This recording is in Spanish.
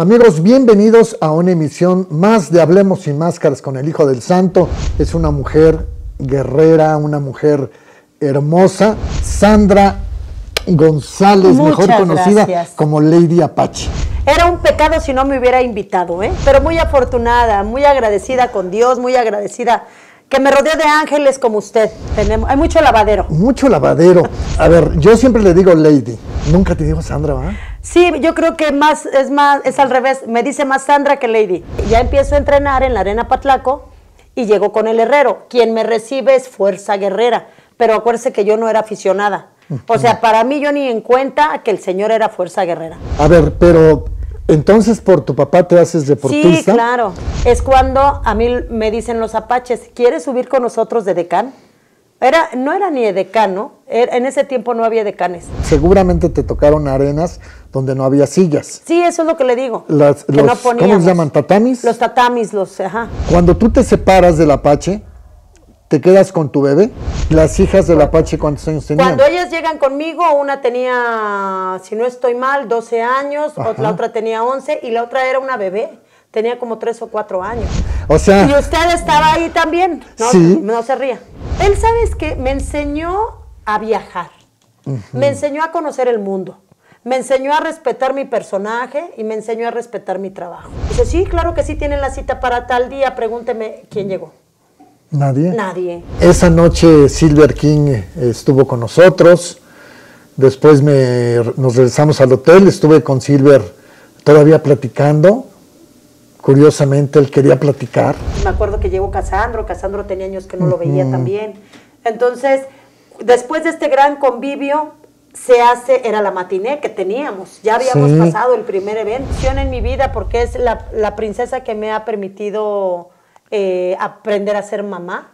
Amigos, bienvenidos a una emisión más de Hablemos sin Máscaras con el Hijo del Santo. Es una mujer guerrera, una mujer hermosa, Sandra González, Muchas mejor conocida gracias. como Lady Apache. Era un pecado si no me hubiera invitado, ¿eh? Pero muy afortunada, muy agradecida con Dios, muy agradecida que me rodea de ángeles como usted. Tenemos, hay mucho lavadero. Mucho lavadero. A ver, yo siempre le digo Lady. Nunca te digo Sandra, ¿va? Sí, yo creo que más es más es al revés. Me dice más Sandra que Lady. Ya empiezo a entrenar en la arena Patlaco y llego con el herrero. Quien me recibe es Fuerza Guerrera. Pero acuérdese que yo no era aficionada. O sea, para mí yo ni en cuenta que el señor era Fuerza Guerrera. A ver, pero entonces por tu papá te haces Sí, deportista. claro. Es cuando a mí me dicen los apaches, ¿quieres subir con nosotros de decán? Era, no era ni de decano, era- en ese tiempo no había decanes. Seguramente te tocaron arenas donde no había sillas. Sí, eso es lo que le digo. Las- que los- no ¿Cómo se llaman? ¿Tatamis? Los tatamis, los, ajá. Cuando tú te separas del Apache, te quedas con tu bebé. Las hijas del Apache, ¿cuántos años tenían? Cuando ellas llegan conmigo, una tenía, si no estoy mal, 12 años, Ajá. la otra tenía 11 y la otra era una bebé. Tenía como 3 o 4 años. O sea, Y usted estaba ahí también, ¿no? Sí. No se ría. Él, ¿sabes qué? Me enseñó a viajar. Me enseñó a conocer el mundo. Me enseñó a respetar mi personaje y me enseñó a respetar mi trabajo. Dice, sí, claro que sí tienen la cita para tal día. Pregúnteme quién llegó. nadie. Nadie. Esa noche Silver King estuvo con nosotros. Después me, nos regresamos al hotel. Estuve con Silver todavía platicando. Curiosamente, él quería platicar. Me acuerdo que llegó Casandro, Casandro tenía años que no lo veía también. Entonces, después de este gran convivio, se hace, era la matiné que teníamos, ya habíamos pasado el primer evento. En mi vida, porque es la, la princesa que me ha permitido eh, aprender a ser mamá.